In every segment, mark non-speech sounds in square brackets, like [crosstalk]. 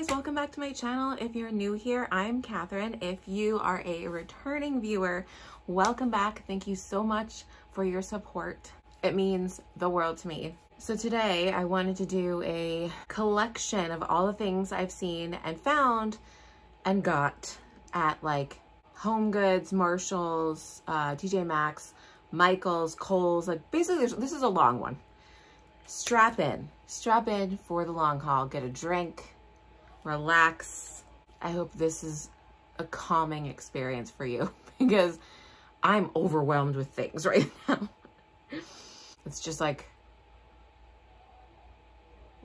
guys, welcome back to my channel. If you're new here, I'm Catherine. If you are a returning viewer, welcome back. Thank you so much for your support. It means the world to me. So today I wanted to do a collection of all the things I've seen and found and got at like Home Goods, Marshalls, uh, TJ Maxx, Michael's, Kohl's, like basically this is a long one. Strap in, strap in for the long haul. Get a drink, relax. I hope this is a calming experience for you [laughs] because I'm overwhelmed with things [laughs] right now. It's just like,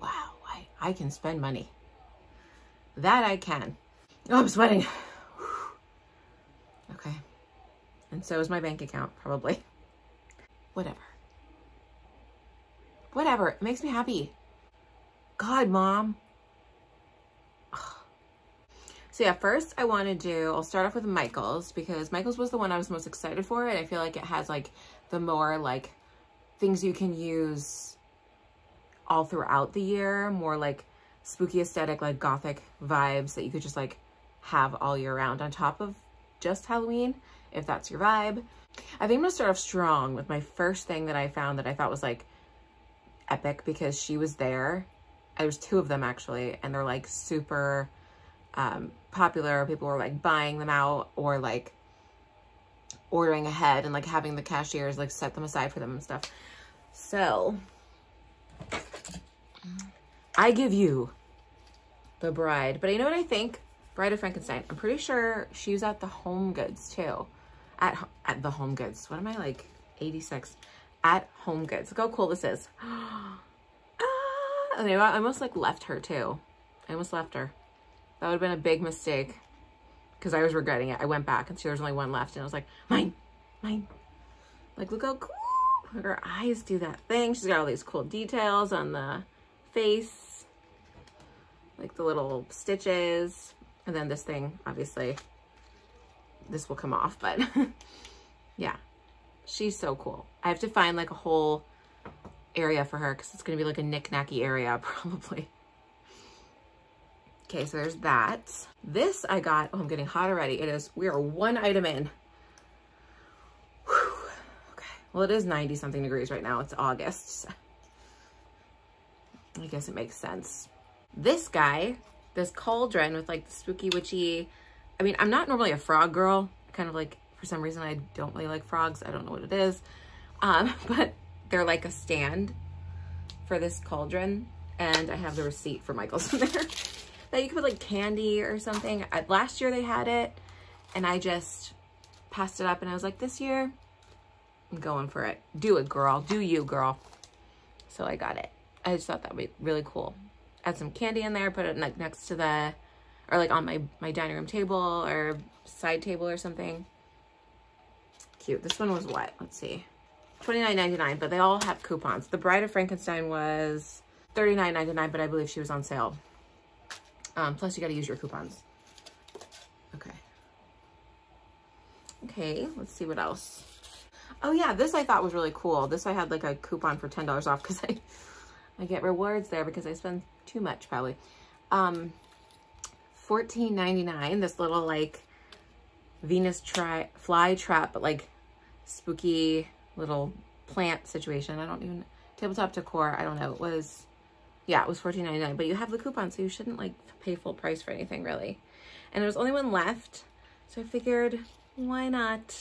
wow, I, I can spend money. That I can. Oh, I'm sweating. [sighs] okay. And so is my bank account, probably. Whatever. Whatever. It makes me happy. God, Mom. So yeah, first I want to do, I'll start off with Michael's because Michael's was the one I was most excited for and I feel like it has like the more like things you can use all throughout the year, more like spooky aesthetic, like gothic vibes that you could just like have all year round on top of just Halloween, if that's your vibe. I think I'm gonna start off strong with my first thing that I found that I thought was like epic because she was there. There was two of them actually, and they're like super um, popular. People were like buying them out or like ordering ahead and like having the cashiers like set them aside for them and stuff. So I give you the bride, but you know what I think? Bride of Frankenstein. I'm pretty sure she was at the Home Goods too. At, at the Home Goods. What am I like? 86. At Home Goods. Look how cool this is. [gasps] ah, I almost like left her too. I almost left her. That would have been a big mistake because I was regretting it. I went back and see there's only one left and I was like, mine, mine. Like, look how cool her eyes do that thing. She's got all these cool details on the face, like the little stitches. And then this thing, obviously, this will come off, but [laughs] yeah, she's so cool. I have to find like a whole area for her because it's going to be like a knick-knacky area [laughs] probably. Okay, so there's that. This I got, oh, I'm getting hot already. It is, we are one item in. Whew. Okay, well, it is 90 something degrees right now. It's August. I guess it makes sense. This guy, this cauldron with like the spooky witchy, I mean, I'm not normally a frog girl. Kind of like, for some reason, I don't really like frogs. I don't know what it is. Um, [laughs] but they're like a stand for this cauldron. And I have the receipt for Michael's in there [laughs] that you could put like candy or something. I, last year they had it and I just passed it up and I was like, this year I'm going for it. Do it, girl. Do you, girl. So I got it. I just thought that would be really cool. Add some candy in there, put it like next to the, or like on my, my dining room table or side table or something. Cute. This one was what? Let's see. $29.99, but they all have coupons. The Bride of Frankenstein was $39.99, but I believe she was on sale. Um, plus you got to use your coupons. Okay. Okay, let's see what else. Oh yeah, this I thought was really cool. This I had like a coupon for $10 off because I, [laughs] I get rewards there because I spend too much probably. Um, $14.99, this little like Venus tri fly trap, but like spooky little plant situation. I don't even, tabletop decor, I don't know. It was yeah, it was $14.99, but you have the coupon, so you shouldn't like pay full price for anything really. And there was only one left, so I figured, why not?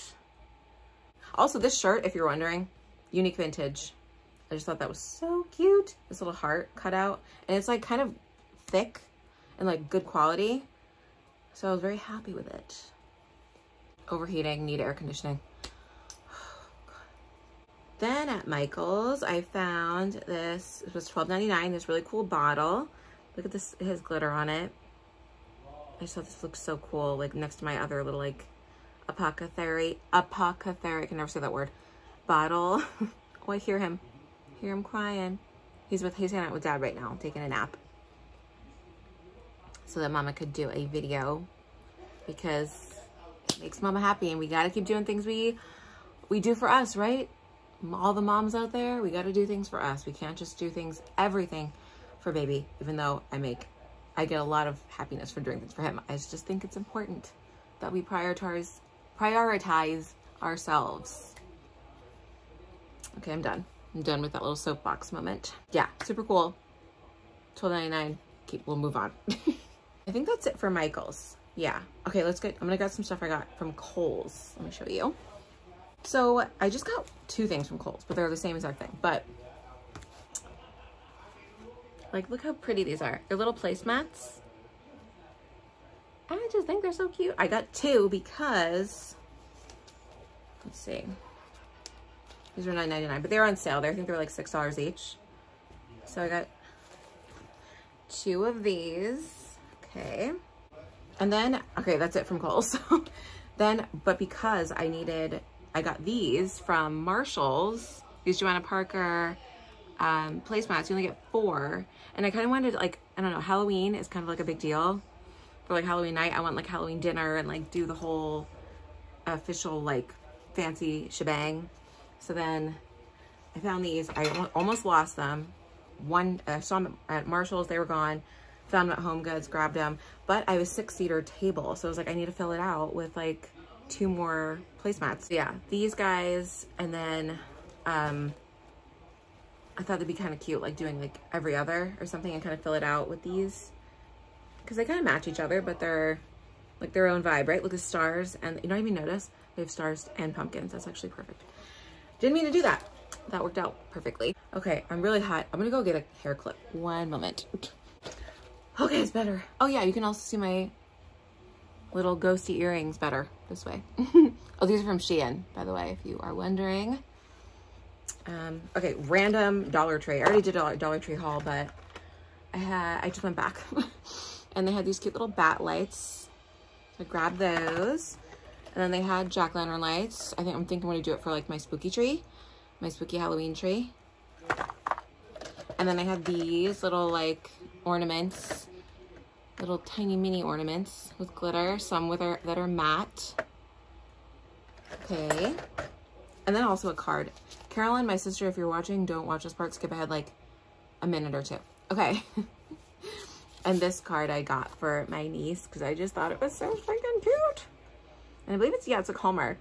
Also, this shirt, if you're wondering, Unique Vintage. I just thought that was so cute. This little heart cut out. And it's like kind of thick and like good quality. So I was very happy with it. Overheating, need air conditioning. Then at Michael's, I found this, it was $12.99, this really cool bottle. Look at this, it has glitter on it. I just thought this looks so cool, like next to my other little like apothecary, apothecary, I can never say that word, bottle. [laughs] oh, I hear him, hear him crying. He's with, he's hanging out with dad right now, taking a nap. So that mama could do a video because it makes mama happy and we got to keep doing things we, we do for us, right? All the moms out there, we got to do things for us. We can't just do things, everything for baby, even though I make I get a lot of happiness for doing things for him. I just think it's important that we prioritize prioritize ourselves. Okay, I'm done. I'm done with that little soapbox moment. Yeah, super cool. $12.99. Keep, we'll move on. [laughs] I think that's it for Michael's. Yeah. Okay, let's get, I'm gonna get some stuff I got from Kohl's. Let me show you. So I just got two things from Kohl's, but they're the same exact thing. But like, look how pretty these are. They're little placemats. I just think they're so cute. I got two because, let's see. These are $9.99, but they're on sale. There, I think they're like $6 each. So I got two of these. Okay. And then, okay, that's it from Kohl's. [laughs] Then, but because I needed, I got these from Marshall's, these Joanna Parker um, placemats. You only get four. And I kind of wanted like, I don't know, Halloween is kind of like a big deal for like Halloween night. I want like Halloween dinner and like do the whole official like fancy shebang. So then I found these. I almost lost them. One, I saw them at Marshall's. They were gone. Found them at Home Goods, grabbed them. But I have a six-seater table. So I was like, I need to fill it out with like two more placemats. Yeah, these guys. And then um, I thought they'd be kind of cute, like doing like every other or something and kind of fill it out with these. Because they kind of match each other, but they're like their own vibe, right? Look at stars. And you don't even notice they have stars and pumpkins. That's actually perfect. Didn't mean to do that. That worked out perfectly. Okay, I'm really hot. I'm gonna go get a hair clip. One moment. Okay, it's better. Oh yeah, you can also see my little ghosty earrings better this way. [laughs] oh, these are from Shein, by the way, if you are wondering. Um, okay, random Dollar Tree. I already did a Dollar Tree haul, but I had I just went back. [laughs] and they had these cute little bat lights. So I grabbed those. And then they had jack-lantern lights. I think I'm thinking I'm gonna do it for like my spooky tree, my spooky Halloween tree. And then they had these little like ornaments, little tiny mini ornaments with glitter, some with are, that are matte. Okay. And then also a card. Carolyn, my sister, if you're watching, don't watch this part, skip ahead like a minute or two. Okay. [laughs] and this card I got for my niece because I just thought it was so freaking cute. And I believe it's, yeah, it's a Hallmark.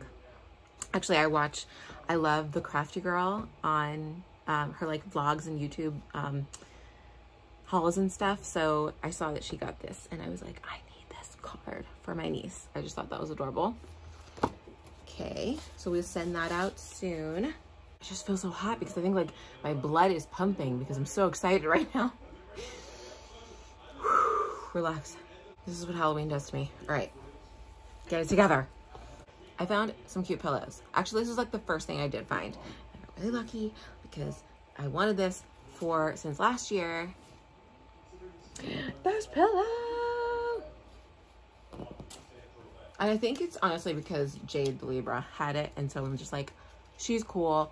Actually, I watch, I love The Crafty Girl on um, her like vlogs and YouTube um, hauls and stuff. So I saw that she got this and I was like, I need this card for my niece. I just thought that was adorable. Okay, so we'll send that out soon. I just feel so hot because I think like my blood is pumping because I'm so excited [laughs] right now. Relax. This is what Halloween does to me. All right, get it together. I found some cute pillows. Actually, this is like the first thing I did find. I got really lucky because I wanted this for since last year. This pillow. And I think it's honestly because Jade the Libra had it. And so I'm just like, she's cool.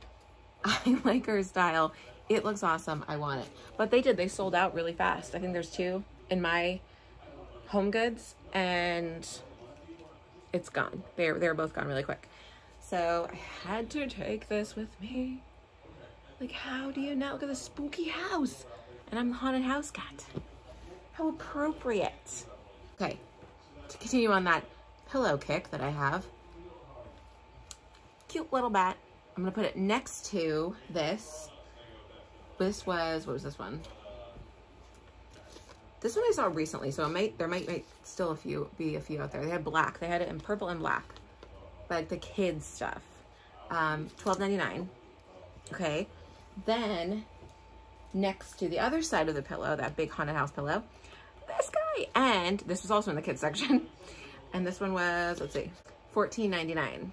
[laughs] I like her style. It looks awesome. I want it. But they did. They sold out really fast. I think there's two in my home goods and it's gone. They're, they're both gone really quick. So I had to take this with me. Like, how do you not look at the spooky house? And I'm the haunted house cat. How appropriate. Okay, to continue on that pillow kick that I have. Cute little bat. I'm gonna put it next to this. This was, what was this one? This one I saw recently, so it might there might, might still a few be a few out there. They had black. They had it in purple and black, like the kids stuff. Um, $12.99. Okay, then next to the other side of the pillow, that big haunted house pillow, this guy. And this was also in the kids section. [laughs] And this one was, let's see, $14.99.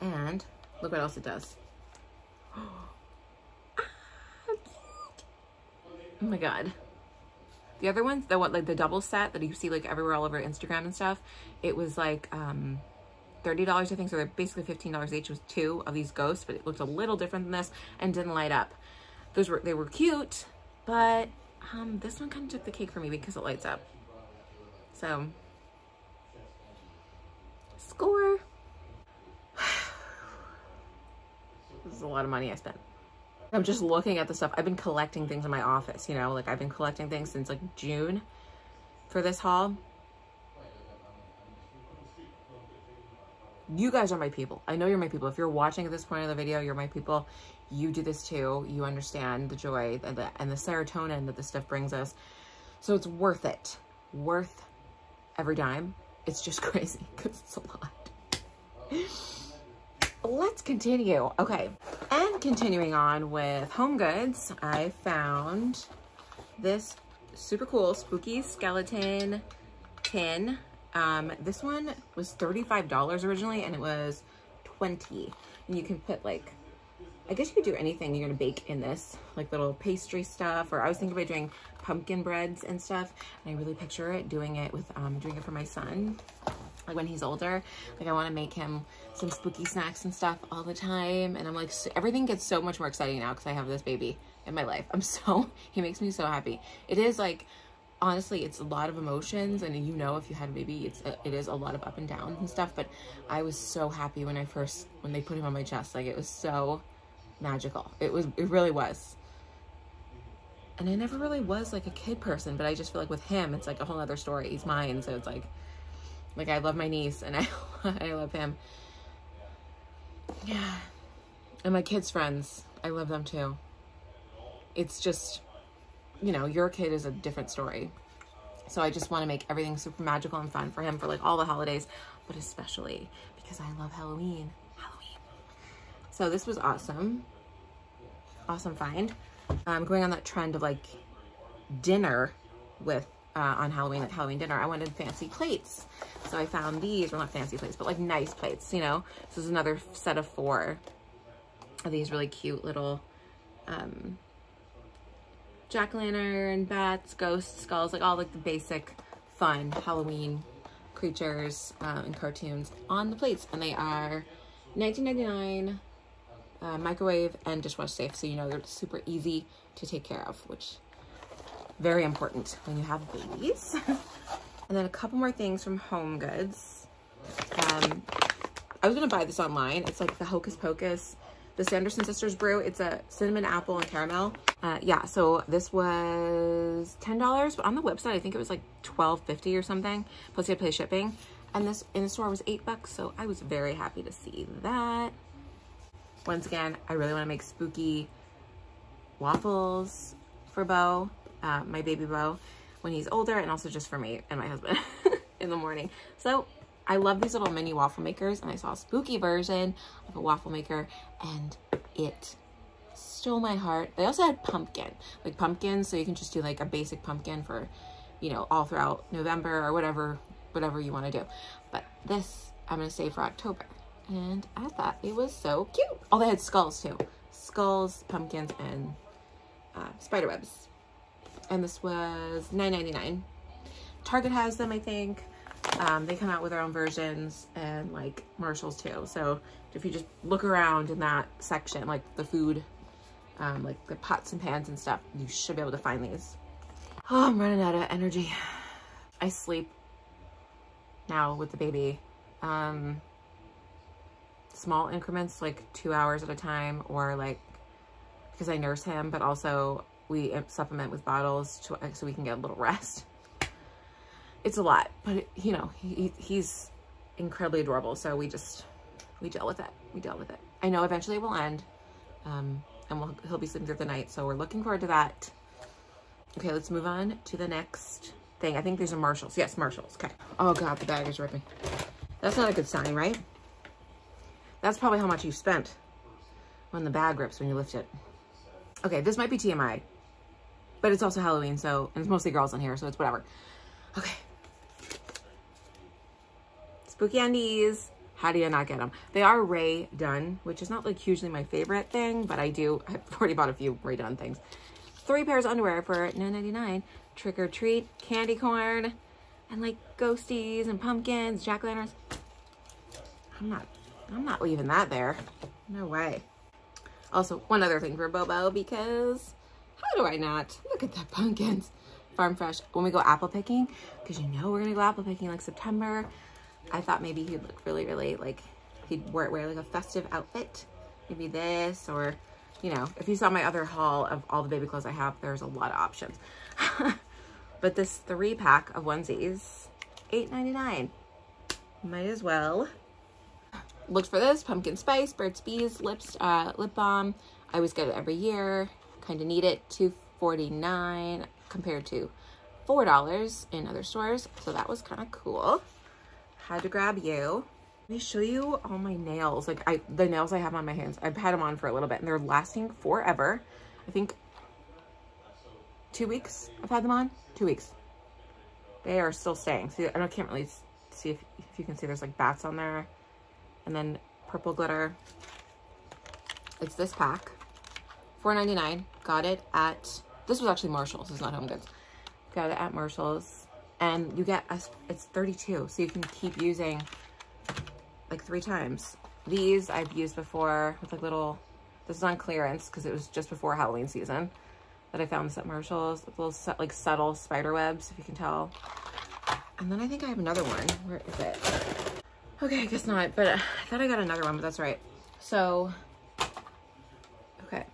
And look what else it does. [gasps] Oh my God. The other ones, the what, like the double set that you see like everywhere all over Instagram and stuff, it was like um, $30, I think. So they're basically $15 each. It was two of these ghosts, but it looked a little different than this and didn't light up. Those were, they were cute, but um, this one kind of took the cake for me because it lights up. So, score. [sighs] this is a lot of money I spent. I'm just looking at the stuff. I've been collecting things in my office, you know, like I've been collecting things since like June for this haul. You guys are my people. I know you're my people. If you're watching at this point of the video, you're my people. You do this too. You understand the joy and the, and the serotonin that this stuff brings us. So it's worth it. Worth every dime. It's just [laughs] crazy because it's a lot. Let's continue. Okay. And continuing on with home goods, I found this super cool spooky skeleton tin um, this one was $35 originally and it was 20 and you can put like, I guess you could do anything you're gonna bake in this, like little pastry stuff, or I was thinking about doing pumpkin breads and stuff. And I really picture it doing it with, um, doing it for my son, like when he's older. Like I wanna make him some spooky snacks and stuff all the time. And I'm like, so, everything gets so much more exciting now because I have this baby in my life. I'm [laughs] so, he makes me so happy. It is like, honestly it's a lot of emotions and you know if you had a baby it's a, it is a lot of up and down and stuff but i was so happy when i first when they put him on my chest like it was so magical. It was it really was. And i never really was like a kid person but i just feel like with him it's like a whole other story. He's mine so it's like like i love my niece and [laughs] i i love him. Yeah. And my kids friends i love them too. It's just you know, your kid is a different story. So I just want to make everything super magical and fun for him for like all the holidays, but especially because I love Halloween. Halloween. So this was awesome. Awesome find. I'm um, going on that trend of like dinner with uh, on Halloween, like Halloween dinner, I wanted fancy plates. So I found these, well not fancy plates, but like nice plates, you know? This is another set of four of these really cute little um, jack-o'-lantern, bats, ghosts, skulls, like all like the basic fun Halloween creatures um, and cartoons on the plates. And they are 19.99 uh, microwave and dishwasher safe. So you know they're super easy to take care of, which very important when you have babies. [laughs] and then a couple more things from Home Goods. Um, I was to buy this online. It's like the Hocus Pocus the Sanderson Sisters brew. It's a cinnamon, apple, and caramel. Uh, yeah, so this was $10, but on the website, I think it was like $12.50 or something. Plus you had to pay shipping. And this in the store was eight bucks, so I was very happy to see that. Once again, I really want to make spooky waffles for Bo, uh, my baby Bo, when he's older, and also just for me and my husband [laughs] in the morning. So I love these little mini waffle makers and I saw a spooky version of a waffle maker and it stole my heart. They also had pumpkin, like pumpkin. So you can just do like a basic pumpkin for, you know, all throughout November or whatever, whatever you want to do. But this I'm going to save for October. And I thought it was so cute. Oh, they had skulls too. Skulls, pumpkins, and uh, spider webs. And this was $9.99. Target has them, I think. Um, they come out with their own versions and like Marshalls too. So if you just look around in that section, like the food, um, like the pots and pans and stuff, you should be able to find these. Oh, I'm running out of energy. I sleep now with the baby. Um, small increments, like two hours at a time, or like, because I nurse him, but also we supplement with bottles to, so we can get a little rest it's a lot, but you know, he, he's incredibly adorable. So we just, we deal with it. We deal with it. I know eventually it will end. Um, and we'll, he'll be sleeping through the night. So we're looking forward to that. Okay, let's move on to the next thing. I think these are Marshalls. Yes, Marshalls. Okay. Oh God, the bag is ripping. That's not a good sign, right? That's probably how much you spent when the bag rips when you lift it. Okay, this might be TMI, but it's also Halloween, so, and it's mostly girls in here, so it's whatever. Okay, Spooky undies. How do you not get them? They are Rae Dunn, which is not like hugely my favorite thing, but I do, [laughs] I've already bought a few Rae Dunn things. Three pairs of underwear for $9.99. Trick or treat, candy corn, and like ghosties and pumpkins, jack-o'-lanterns. I'm not, I'm not leaving that there. No way. Also, one other thing for Bobo, because how do I not? Look at that pumpkins. Farm Fresh. When we go apple picking, because you know we're going to go apple picking like September. I thought maybe he'd look really, really like, he'd wear, wear like a festive outfit. Maybe this or you know, if you saw my other haul of all the baby clothes I have, there's a lot of options. [laughs] but this three pack of onesies, $8.99. Might as well. Looked for this, pumpkin spice, Burt's Bees, lips, uh, lip balm. I always get it every year. Kind of need it. $2.49 compared to $4 in other stores. So that was kind of cool. Had to grab you. Let me show you all my nails. Like I, the nails I have on my hands, I've had them on for a little bit and they're lasting forever. I think two weeks I've had them on, two weeks. They are still staying. See, I can't really see if, if you can see there's like bats on there and then purple glitter. It's this pack, $4.99. Got it at, this was actually Marshall's, it's not Home Goods. Got it at Marshall's and you get, a, it's 32, so you can keep using like three times. These I've used before with like little, this is on clearance because it was just before Halloween season that I found this at Marshall's. Little like subtle spider webs, if you can tell. And then I think I have another one. Where is it? Okay, I guess not, but uh, I thought I got another one, but that's right. So, okay.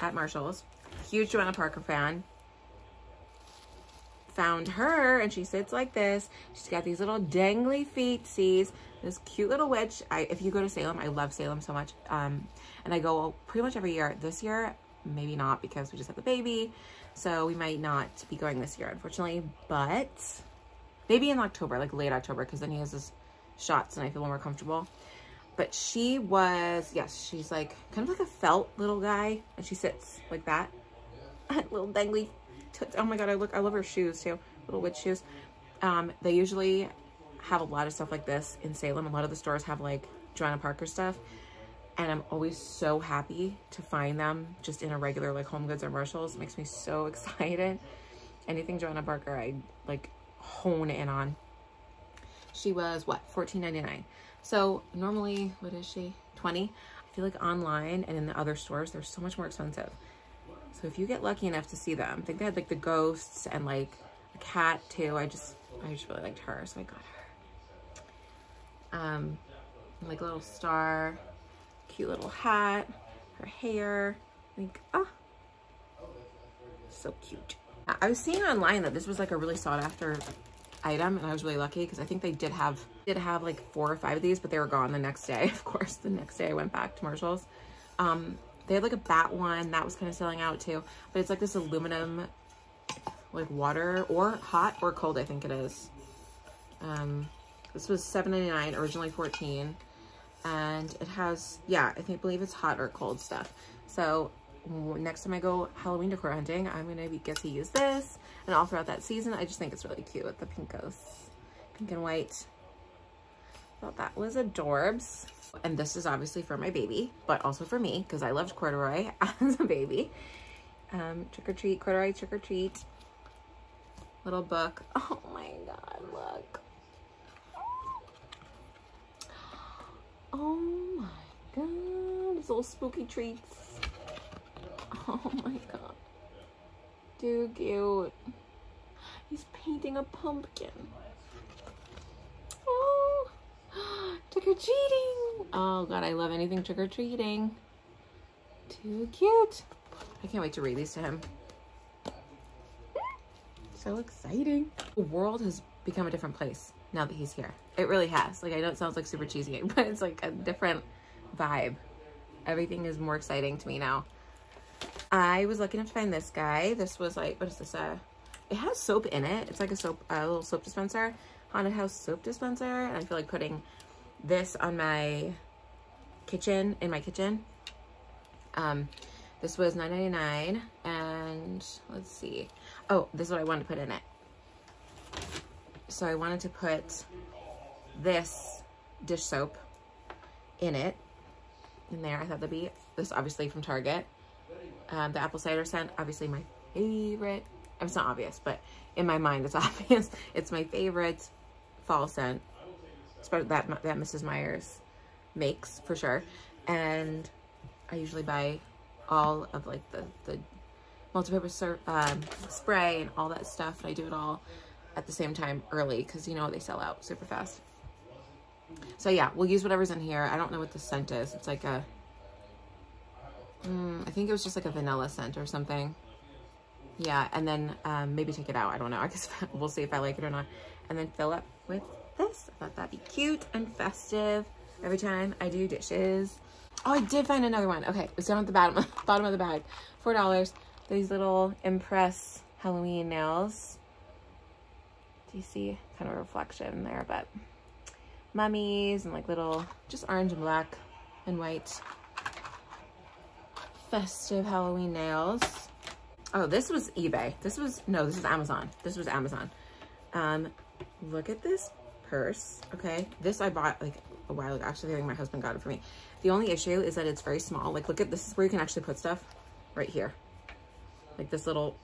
At Marshall's. Huge Joanna Parker fan found her and she sits like this. She's got these little dangly feet, sees this cute little witch. I, if you go to Salem, I love Salem so much. Um, and I go pretty much every year. This year, maybe not because we just had the baby. So we might not be going this year, unfortunately, but maybe in October, like late October, because then he has his shots and I feel more comfortable. But she was, yes, she's like kind of like a felt little guy and she sits like that. [laughs] little dangly oh my god, I look, I love her shoes too, little witch shoes. Um, they usually have a lot of stuff like this in Salem. A lot of the stores have like Joanna Parker stuff. And I'm always so happy to find them just in a regular like Home Goods or Marshalls. It makes me so [laughs] excited. Anything Joanna Parker, I like hone in on. She was what, $14.99. So normally, what is she? 20 I feel like online and in the other stores, they're so much more expensive. So if you get lucky enough to see them, I think they had like the ghosts and like a cat too. I just, I just really liked her, so I got her. Um, like a little star, cute little hat, her hair, like, ah, so cute. I was seeing online that this was like a really sought after item and I was really lucky because I think they did have did have like four or five of these but they were gone the next day [laughs] of course the next day I went back to Marshall's um they had like a bat one that was kind of selling out too, but it's like this aluminum, like water or hot or cold, I think it is. Um, this was $7.99, originally 14 and it has, yeah, I think, believe it's hot or cold stuff. So next time I go Halloween decor hunting, I'm going to get to use this and all throughout that season. I just think it's really cute with the pinkos, pink and white. Thought that was adorbs. And this is obviously for my baby, but also for me because I loved corduroy [laughs] as a baby. Um, trick or treat, corduroy trick or treat. Little book. [laughs] Oh my God, look. Oh my God, these little spooky treats. [laughs] Oh my God. Too cute. He's painting a pumpkin. Trick-or-treating. Oh God, I love anything trick-or-treating. Too cute. I can't wait to read these to him. So exciting. The world has become a different place now that he's here. It really has. Like, I know it sounds like super cheesy, [laughs] but it's like a different vibe. Everything is more exciting to me now. I was lucky enough to find this guy. This was like, what is this? Uh, it has soap in it. It's like a soap, a little soap dispenser. Haunted House soap dispenser. And I feel like putting this on my kitchen, in my kitchen. Um, this was $9.99 and let's see. Oh, this is what I wanted to put in it. So I wanted to put this dish soap in it, in there. I thought that'd be, this obviously from Target. Um, the apple cider scent, obviously my favorite. It's not obvious, but in my mind it's [laughs] obvious. It's my favorite fall scent that, that Mrs. Meyer's makes for sure. And I usually buy all of like the, the multi-purpose um, spray and all that stuff. And I do it all at the same time early because you know they sell out super fast. So yeah, we'll use whatever's in here. I don't know what the scent is. It's like a, think it was just like a vanilla scent or something. Yeah, and then um, maybe take it out. I don't know. I guess [laughs] we'll see if I like it or not. And then fill up with this. I thought that'd be cute and festive every time I do dishes. Oh, I did find another one. Okay, it's down at the bottom, [laughs] bottom of the bag. $4. These little Impress Halloween nails. Do you see kind of a reflection there, but mummies and like little, just orange and black and white festive Halloween nails. Oh, this was eBay. This was, no, this is Amazon. This was Amazon. Um, look at this purse, okay? This I bought like a while ago. Actually, I think my husband got it for me. The only issue is that it's very small. Like, look at, this is where you can actually put stuff right here. Like this little,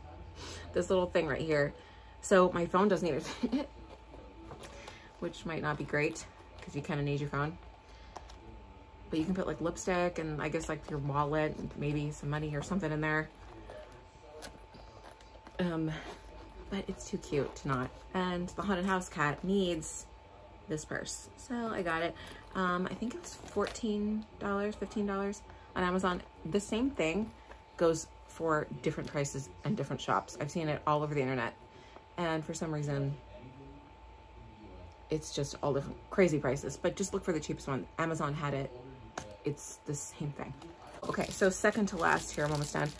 [laughs] this little thing right here. So my phone doesn't even fit it, which might not be great because you kind of need your phone. But you can put like lipstick and I guess like your wallet, maybe some money or something in there. Um, but it's too cute to not. And the haunted house cat needs this purse. So I got it. Um, I think it was $14, $15 on Amazon. The same thing goes for different prices and different shops. I've seen it all over the internet. And for some reason, it's just all different crazy prices. But just look for the cheapest one. Amazon had it. It's the same thing. Okay, so second to last here, I'm almost done.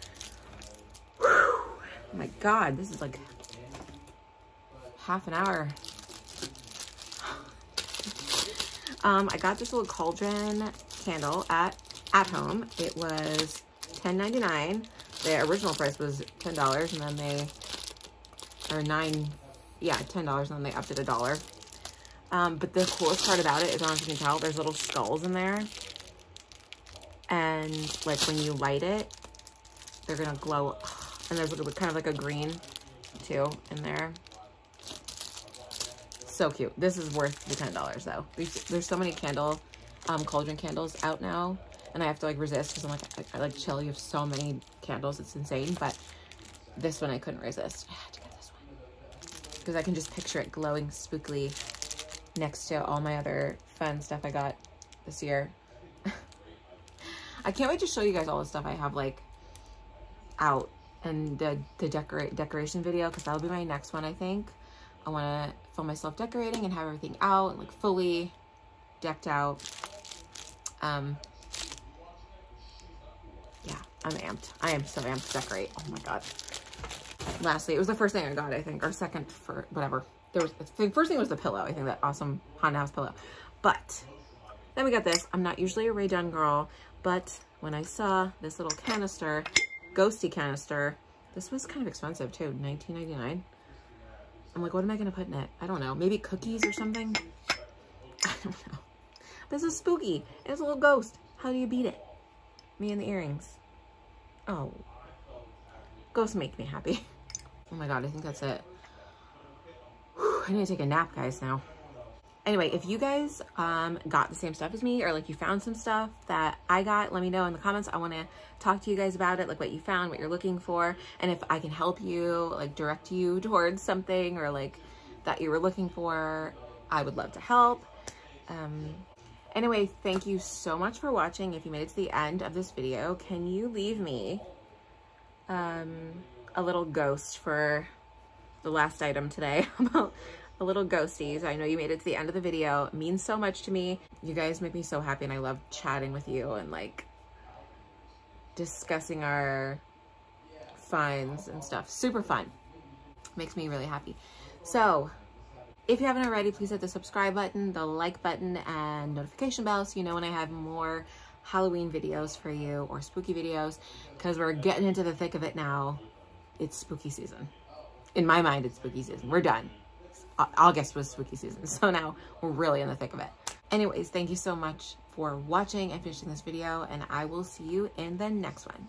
Whew. Oh my God, this is like half an hour. Um, I got this little cauldron candle at at home. It was $10.99. The original price was $10 and then they, or nine, yeah, $10 and then they upped it a dollar. Um, but the coolest part about it is, if you can tell, there's little skulls in there. And like when you light it, they're gonna glow. And there's kind of like a green too in there. So cute. This is worth the $10 though. There's so many candle, um, cauldron candles out now. And I have to like resist because I'm like, I, I like chill. You have so many candles. It's insane. But this one I couldn't resist. I had to get this one. Because I can just picture it glowing spookily next to all my other fun stuff I got this year. [laughs] I can't wait to show you guys all the stuff I have like out and the, the decorate decoration video because that'll be my next one I think. I want to film myself decorating and have everything out like fully decked out. Um, yeah, I'm amped. I am so amped to decorate. Oh my God. Lastly, it was the first thing I got, I think, or second for whatever. There was the first thing was the pillow. I think that awesome Haunted House pillow. But then we got this. I'm not usually a Rae Dunn girl, but when I saw this little canister, ghosty canister, this was kind of expensive too, 19.99. I'm like, what am I going to put in it? I don't know. Maybe cookies or something? [laughs] I don't know. This is spooky. It's a little ghost. How do you beat it? Me and the earrings. Oh. Ghosts make me happy. [laughs] Oh my god, I think that's it. Whew, I need to take a nap, guys, now. Anyway, if you guys um, got the same stuff as me or like you found some stuff that I got, let me know in the comments. I want to talk to you guys about it, like what you found, what you're looking for, and if I can help you, like direct you [laughs] towards something or like that you were looking for, I would love to help. Um, anyway, thank you so much for watching. If you made it to the end of this video, can you leave me um, a little ghost for the last item today [laughs] about a little ghosties. I know you made it to the end of the video. It means so much to me. You guys make me so happy and I love chatting with you and like discussing our finds and stuff. Super fun. Makes me really happy. So if you haven't already, please hit the subscribe button, the like button, and notification bell so you know when I have more Halloween videos for you or spooky videos because we're getting into the thick of it now. It's spooky season. In my mind, it's spooky season. We're done. August was spooky season. [laughs] So now we're really in the thick of it. Anyways, thank you so much for watching and finishing this video and I will see you in the next one.